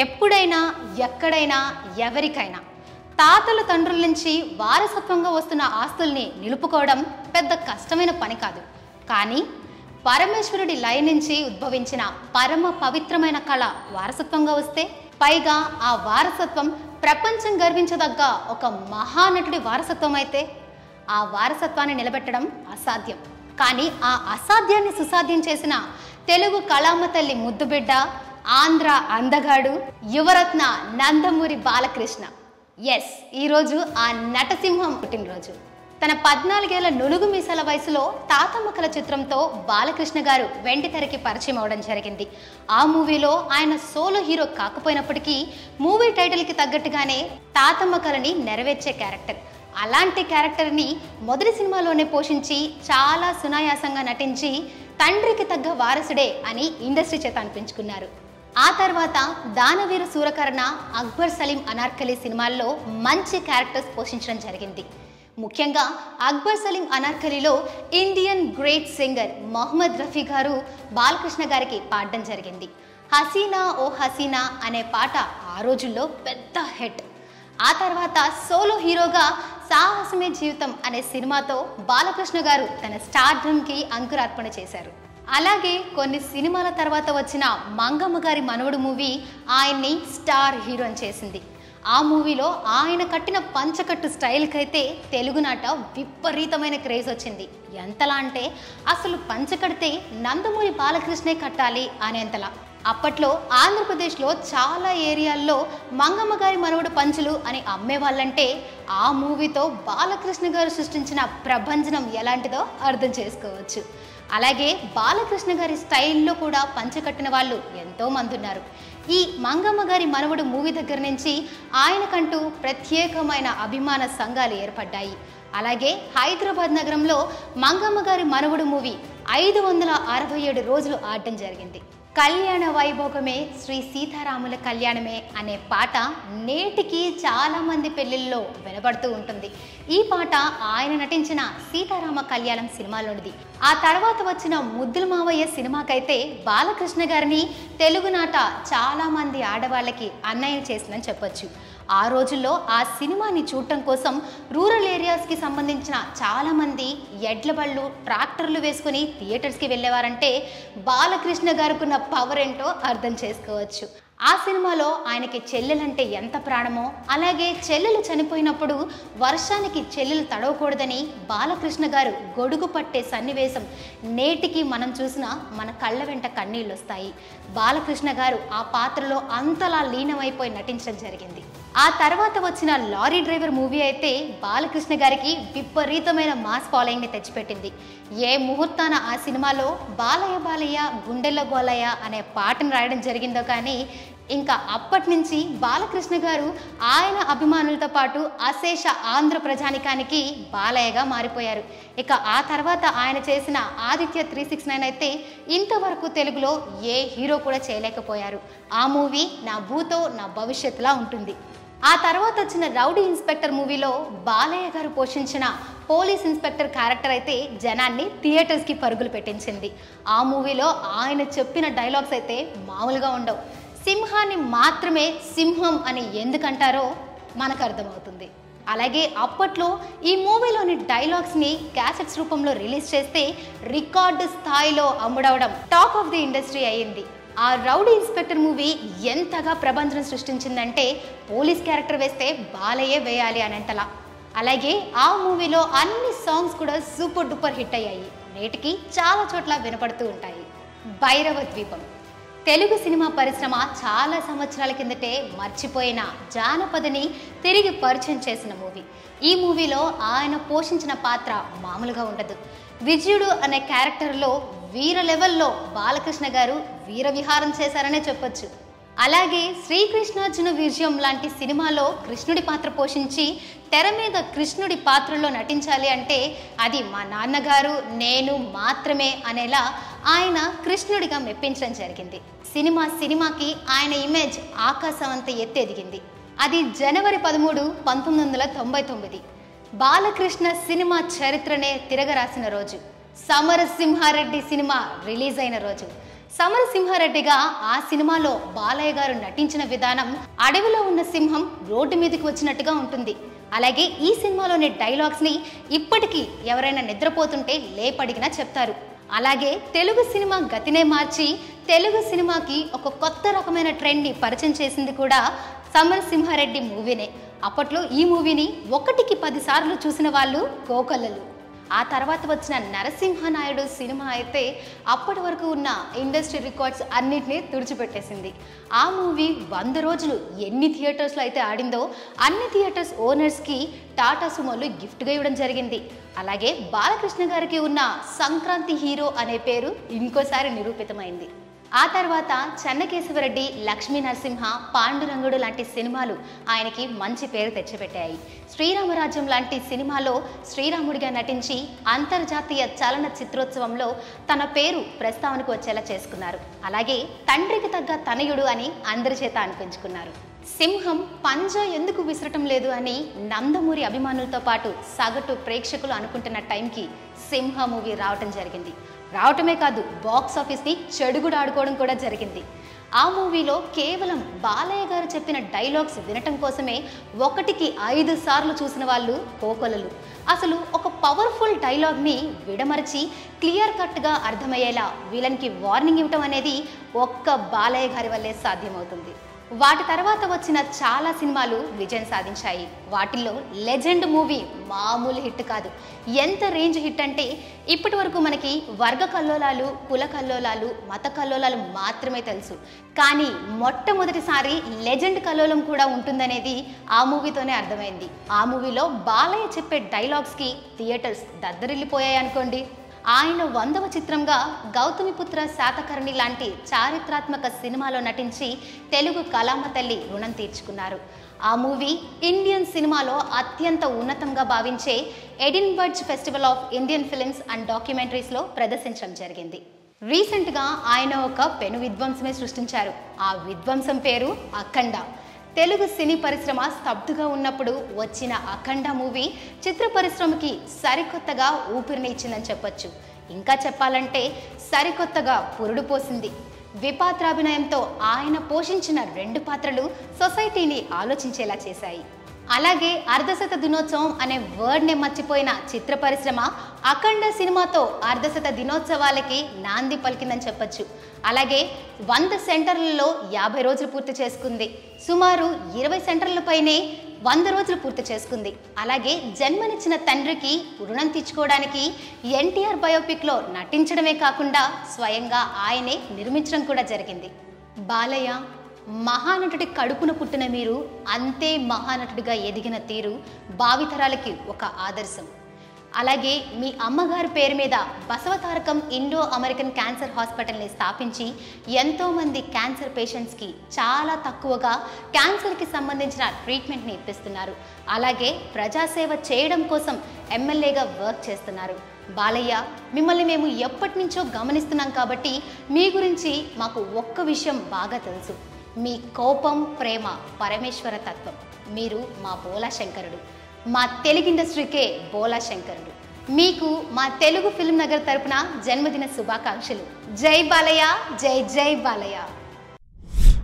ఎప్పుడైనా ఎక్కడైనా ఎవరికైనా. తాతల తండ్రుల నుంచి వారసత్వంగా వస్తున్న ఆస్తుల్ని నిలుపుకోవడం పెద్ద కష్టమైన పని కాదు. కానీ పరమేశ్వరుడి లయ నుంచి ఉద్భవించిన పరమ పవిత్రమైన కళ వారసత్వంగా వస్తే పైగా ఆ వారసత్వం ప్రపంచం గర్వించదగ్గ ఒక మహానటుడి వారసత్వం అయితే ఆ వారసత్వాన్ని నిలబెట్టడం అసాధ్యం. కానీ ఆ అసాధ్యాన్ని సుసాధ్యం చేసిన తెలుగు కళామ తల్లి ముద్దుబిడ్డ ఆంధ్ర అందగాడు యువరత్న నందమూరి బాలకృష్ణ. ఎస్ ఈరోజు ఆ నటసింహం పుట్టినరోజు. తన పద్నాలుగేళ్ళ నులుగు మీసాల వయసులో తాతమ్మకల చిత్రంతో బాలకృష్ణ గారు వెండి తెరకి పరిచయం అవడం జరిగింది. ఆ మూవీలో ఆయన సోలో హీరో కాకపోయినప్పటికీ మూవీ టైటిల్కి తగ్గట్టుగానే తాతమ్మకలని నెరవేర్చే క్యారెక్టర్. అలాంటి క్యారెక్టర్ని మొదటి సినిమాలోనే పోషించి చాలా సునాయాసంగా నటించి తండ్రికి తగ్గ వారసుడే అని ఇండస్ట్రీ చేత అనిపించుకున్నారు. ఆ తర్వాత దానవీరు సూరకర్ణ అక్బర్ సలీం అనార్కలి సినిమాల్లో మంచి క్యారెక్టర్స్ పోషించడం జరిగింది. ముఖ్యంగా Akbar Salim అనార్కలిలో Indian great singer Mohammed Rafi గారు బాలకృష్ణ గారికి పాడడం జరిగింది. హసీనా ఓ హసీనా అనే పాట ఆ రోజుల్లో పెద్ద హిట్. ఆ తర్వాత సోలో హీరోగా సాహసమే జీవితం అనే సినిమాతో బాలకృష్ణ గారు తన స్టార్డమ్కి అంకురార్పణ చేశారు. అలాగే కొన్ని సినిమాల తర్వాత వచ్చిన మంగమ్మ గారి మనవడు మూవీ ఆయన్ని స్టార్ హీరోని చేసింది. ఆ మూవీలో ఆయన కట్టిన పంచకట్టు స్టైల్కైతే తెలుగునాట విపరీతమైన క్రేజ్ వచ్చింది. ఎంతలా అంటే అసలు పంచకడితే నందమూరి బాలకృష్ణే కట్టాలి అనేంతలా. అప్పట్లో ఆంధ్రప్రదేశ్లో చాలా ఏరియాల్లో మంగమ్మ గారి మనవడు పంచులు అని అమ్మేవాళ్ళంటే ఆ మూవీతో బాలకృష్ణ గారు సృష్టించిన ప్రభంజనం ఎలాంటిదో అర్థం చేసుకోవచ్చు. అలాగే బాలకృష్ణ గారి స్టైల్లో కూడా పంచకట్టిన వాళ్ళు ఎంతో మంది ఉన్నారు. ఈ మంగమ్మ గారి మనవడు మూవీ దగ్గర నుంచి ఆయనకంటూ ప్రత్యేకమైన అభిమాన సంఘాలు ఏర్పడ్డాయి. అలాగే హైదరాబాద్ నగరంలో మంగమ్మ గారి మనవడు మూవీ ఐదు వందల అరవై ఏడు రోజులు ఆడటం జరిగింది. కళ్యాణ వైభోగమే శ్రీ సీతారాముల కళ్యాణమే అనే పాట నేటికి చాలామంది పెళ్ళిళ్ళలో వినబడుతూ ఉంటుంది. ఈ పాట ఆయన నటించిన సీతారామ కళ్యాణం సినిమాలోనిది. ఆ తర్వాత వచ్చిన ముద్దుల మావయ్య సినిమాకైతే బాలకృష్ణ గారిని తెలుగునాట చాలామంది ఆడవాళ్ళకి అన్నయ్య చేసిందని చెప్పొచ్చు. ఆ రోజుల్లో ఆ సినిమాని చూడటం కోసం రూరల్ ఏరియాస్కి సంబంధించిన చాలామంది ఎడ్ల బళ్ళు ట్రాక్టర్లు వేసుకుని థియేటర్స్కి వెళ్ళేవారంటే బాలకృష్ణ గారుకున్న పవర్ ఏంటో అర్థం చేసుకోవచ్చు. ఆ సినిమాలో ఆయనకి చెల్లెలంటే ఎంత ప్రాణమో అలాగే చెల్లెలు చనిపోయినప్పుడు వర్షానికి చెల్లెలు తడవకూడదని బాలకృష్ణ గారు గొడుగు పట్టే సన్నివేశం నేటికి మనం చూసినా మన కళ్ళ వెంట కన్నీళ్ళు వస్తాయి బాలకృష్ణ గారు ఆ పాత్రలో అంతలా లీనమైపోయి నటించడం జరిగింది. ఆ తర్వాత వచ్చిన లారీ డ్రైవర్ మూవీ అయితే బాలకృష్ణ గారికి విపరీతమైన మాస్ ఫాలోయింగ్ని తెచ్చిపెట్టింది. ఏ ముహూర్తాన ఆ సినిమాలో బాలయ్య బాలయ్య గుండెల్లో గోలయ్య అనే పాటను రాయడం జరిగిందో కానీ ఇంకా అప్పటి నుంచి బాలకృష్ణ గారు ఆయన అభిమానులతో పాటు అశేష ఆంధ్ర ప్రజానికానికి బాలయ్యగా మారిపోయారు. ఇక ఆ తర్వాత ఆయన చేసిన ఆదిత్య త్రీ సిక్స్ నైన్ అయితే ఇంతవరకు తెలుగులో ఏ హీరో కూడా చేయలేకపోయారు. ఆ మూవీ నా భూతో నా భవిష్యత్తులా ఉంటుంది. ఆ తర్వాత వచ్చిన రౌడీ ఇన్స్పెక్టర్ మూవీలో బాలయ్య గారు పోషించిన పోలీస్ ఇన్స్పెక్టర్ క్యారెక్టర్ అయితే జనాన్ని థియేటర్స్కి పరుగులు పెట్టించింది. ఆ మూవీలో ఆయన చెప్పిన డైలాగ్స్ అయితే మామూలుగా ఉండవు. సింహాన్ని మాత్రమే సింహం అని ఎందుకంటారో మనకు అర్థమవుతుంది అలాగే అప్పట్లో ఈ మూవీలోని డైలాగ్స్ని క్యాసెట్స్ రూపంలో రిలీజ్ చేస్తే రికార్డు స్థాయిలో అమ్ముడవడం టాప్ ఆఫ్ ది ఇండస్ట్రీ అయ్యింది. ఆ రౌడీ ఇన్స్పెక్టర్ మూవీ ఎంతగా ప్రబంధం సృష్టించిందంటే పోలీస్ క్యారెక్టర్ వేస్తే బాలయ్యే వేయాలి అనేంతలా. అలాగే ఆ మూవీలో అన్ని సాంగ్స్ కూడా సూపర్ డూపర్ హిట్ అయ్యాయి. నేటికి చాలా చోట్ల వినపడుతూ ఉంటాయి. భైరవ ద్వీపం. తెలుగు సినిమా పరిశ్రమ చాలా సంవత్సరాల కిందటే మర్చిపోయిన జానపదని తిరిగి పరిచయం చేసిన మూవీ. ఈ మూవీలో ఆయన పోషించిన పాత్ర మామూలుగా ఉండదు. విజయుడు అనే క్యారెక్టర్లో వీర లెవెల్లో బాలకృష్ణ గారు వీర విహారం చేశారనే చెప్పొచ్చు. అలాగే శ్రీకృష్ణార్జున విజయం లాంటి సినిమాలో కృష్ణుడి పాత్ర పోషించి తెర మీద కృష్ణుడి పాత్రలో నటించాలి అంటే అది మా నాన్నగారు నేను మాత్రమే అనేలా ఆయన కృష్ణుడిగా మెప్పించడం జరిగింది. సినిమా సినిమాకి ఆయన ఇమేజ్ ఆకాశం అంత ఎత్తు ఎదిగింది అది జనవరి పదమూడు పంతొమ్మిది వందల తొంభై తొమ్మిది. బాలకృష్ణ సినిమా చరిత్రనే తిరగరాసిన రోజు. సమరసింహారెడ్డి సినిమా రిలీజ్ అయిన రోజు. సమరసింహారెడ్డిగా ఆ సినిమాలో బాలయ్య గారు నటించిన విధానం అడవిలో ఉన్న సింహం రోడ్డు మీదకి వచ్చినట్టుగా ఉంటుంది. అలాగే ఈ సినిమాలోని డైలాగ్స్ని ఇప్పటికీ ఎవరైనా నిద్రపోతుంటే లేపడిగినా చెప్తారు. అలాగే తెలుగు సినిమా గతినే మార్చి తెలుగు సినిమాకి ఒక కొత్త రకమైన ట్రెండ్ని పరిచయం చేసింది కూడా సమరసింహారెడ్డి మూవీనే. అప్పట్లో ఈ మూవీని ఒకటికి పది సార్లు చూసిన వాళ్ళు కోకొల్లలు ఆ తర్వాత వచ్చిన నరసింహనాయుడు సినిమా అయితే అప్పటి వరకు ఉన్న ఇండస్ట్రీ రికార్డ్స్ అన్నిటినీ తుడిచిపెట్టేసింది. ఆ మూవీ వంద రోజులు ఎన్ని థియేటర్స్లో అయితే ఆడిందో అన్ని థియేటర్స్ ఓనర్స్కి టాటా సుమోలు గిఫ్ట్గా ఇవ్వడం జరిగింది. అలాగే బాలకృష్ణ గారికి ఉన్న సంక్రాంతి హీరో అనే పేరు ఇంకోసారి నిరూపితమైంది. ఆ తర్వాత చెన్నకేశవరెడ్డి లక్ష్మీ నరసింహ పాండురంగుడు లాంటి సినిమాలు ఆయనకి మంచి పేరు తెచ్చిపెట్టాయి. శ్రీరామరాజ్యం లాంటి సినిమాలో శ్రీరాముడిగా నటించి అంతర్జాతీయ చలన చిత్రోత్సవంలో తన పేరు ప్రస్తావనకు వచ్చేలా చేసుకున్నారు. అలాగే తండ్రికి తగ్గ తనయుడు అని అందరి చేత అనిపించుకున్నారు. సింహం పంజా ఎందుకు విసరటం లేదు అని నందమూరి అభిమానులతో పాటు సగటు ప్రేక్షకులు అనుకుంటున్న టైంకి సింహ మూవీ రావటం జరిగింది. రావటమే కాదు బాక్స్ ఆఫీస్ని చెడుగుడు ఆడుకోవడం కూడా జరిగింది. ఆ మూవీలో కేవలం బాలయ్య గారు చెప్పిన డైలాగ్స్ వినటం కోసమే ఒకటికి ఐదు సార్లు చూసిన వాళ్ళు కోకొలలు. అసలు ఒక పవర్ఫుల్ డైలాగ్ని విడమరిచి క్లియర్ కట్గా అర్థమయ్యేలా విలన్కి వార్నింగ్ ఇవ్వటం అనేది ఒక్క బాలయ్య గారి వల్లే సాధ్యమవుతుంది. వాటి తర్వాత వచ్చిన చాలా సినిమాలు విజయం సాధించాయి. వాటిల్లో లెజెండ్ మూవీ మామూలు హిట్ కాదు. ఎంత రేంజ్ హిట్ అంటే ఇప్పటి వరకు మనకి వర్గ కల్లోలాలు కుల కల్లోలాలు మత కల్లోలాలు మాత్రమే తెలుసు. కానీ మొట్టమొదటిసారి లెజెండ్ కల్లోలం కూడా ఉంటుందనేది ఆ మూవీతోనే అర్థమైంది. ఆ మూవీలో బాలయ్య చెప్పే డైలాగ్స్కి థియేటర్స్ దద్దరిల్లిపోయాయి అనుకోండి ఆయన వందవ చిత్రంగా గౌతమిపుత్ర శాతకర్ణి లాంటి చారిత్రాత్మక సినిమాలో నటించి తెలుగు కళామ తల్లి రుణం తీర్చుకున్నారు. ఆ మూవీ ఇండియన్ సినిమాలో అత్యంత ఉన్నతంగా భావించే Edinburgh festival of Indian films and డాక్యుమెంటరీస్లో ప్రదర్శించడం జరిగింది. రీసెంట్గా ఆయన ఒక పెను విధ్వంసమే సృష్టించారు. ఆ విధ్వంసం పేరు అఖండ. తెలుగు సినీ పరిశ్రమ స్తబ్దుగా ఉన్నప్పుడు వచ్చిన అఖండ మూవీ చిత్ర పరిశ్రమకి సరికొత్తగా ఊపిరిని ఇచ్చిందని చెప్పొచ్చు. ఇంకా చెప్పాలంటే సరికొత్తగా పురుడు పోసింది. విపాత్రాభినయంతో ఆయన పోషించిన రెండు పాత్రలు సొసైటీని ఆలోచించేలా చేశాయి. అలాగే అర్ధశత దినోత్సవం అనే వర్డ్ని మర్చిపోయిన చిత్ర పరిశ్రమ అఖండ సినిమాతో అర్ధశత దినోత్సవాలకి నాంది పలికిందని చెప్పొచ్చు. అలాగే వంద సెంటర్లలో యాభై రోజులు పూర్తి చేసుకుంది. సుమారు ఇరవై సెంటర్లపైనే వంద రోజులు పూర్తి చేసుకుంది. అలాగే జన్మనిచ్చిన తండ్రికి రుణం తీర్చుకోవడానికి ఎన్టీఆర్ బయోపిక్లో నటించడమే కాకుండా స్వయంగా ఆయనే నిర్మించడం కూడా జరిగింది. బాలయ్య మహానటుడి కడుపున పుట్టిన మీరు అంతే మహానటుడిగా ఎదిగిన తీరు భావితరాలకి ఒక ఆదర్శం. అలాగే మీ అమ్మగారి పేరు మీద బసవతారకం ఇండో అమెరికన్ క్యాన్సర్ హాస్పిటల్ని స్థాపించి ఎంతోమంది క్యాన్సర్ పేషెంట్స్కి చాలా తక్కువగా క్యాన్సర్కి సంబంధించిన ట్రీట్మెంట్ని ఇప్పిస్తున్నారు. అలాగే ప్రజాసేవ చేయడం కోసం ఎమ్మెల్యేగా వర్క్ చేస్తున్నారు. బాలయ్య మిమ్మల్ని మేము ఎప్పటి నుంచో గమనిస్తున్నాం కాబట్టి మీ గురించి మాకు ఒక్క విషయం బాగా తెలుసు. మీ కోపం ప్రేమ పరమేశ్వర తత్వం. మీరు మా బోలా శంకరుడు మా తెలుగు ఇండస్ట్రీకే బోలా శంకరుడు మీకు మా తెలుగు ఫిల్మ్ నగర్ తరపున జన్మదిన శుభాకాంక్షలు. జై బాలయ్య జై జై Balayya.